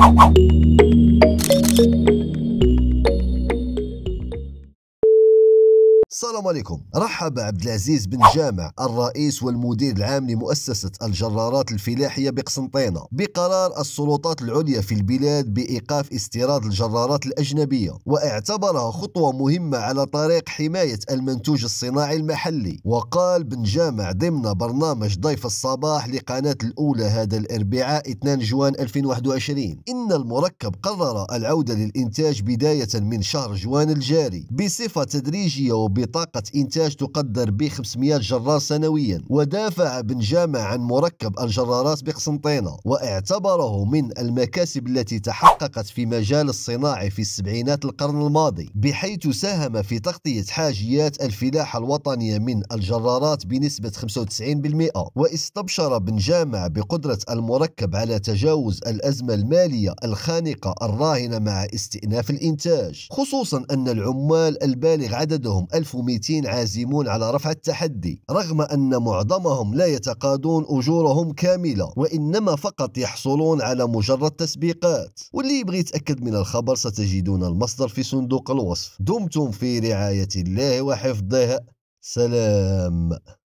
Wow. السلام عليكم. رحب عبد العزيز بن جامع الرئيس والمدير العام لمؤسسة الجرارات الفلاحية بقسنطينة بقرار السلطات العليا في البلاد بإيقاف استيراد الجرارات الأجنبية واعتبرها خطوة مهمة على طريق حماية المنتوج الصناعي المحلي. وقال بن جامع ضمن برنامج ضيف الصباح لقناة الأولى هذا الأربعاء 2 جوان 2021 إن المركب قرر العودة للإنتاج بداية من شهر جوان الجاري بصفة تدريجية وب بطاقة إنتاج تقدر ب 500 جرار سنويا ودافع بن جامع عن مركب الجرارات بقسنطينة واعتبره من المكاسب التي تحققت في مجال الصناعي في السبعينات القرن الماضي بحيث ساهم في تغطية حاجيات الفلاحة الوطنية من الجرارات بنسبة 95% واستبشر بن جامع بقدرة المركب على تجاوز الأزمة المالية الخانقة الراهنة مع استئناف الإنتاج خصوصا أن العمال البالغ عددهم 1000 1200 عازمون على رفع التحدي رغم أن معظمهم لا يتقاضون أجورهم كاملة وإنما فقط يحصلون على مجرد تسبيقات. واللي يبغي يتأكد من الخبر ستجدون المصدر في صندوق الوصف. دمتم في رعاية الله وحفظه. سلام.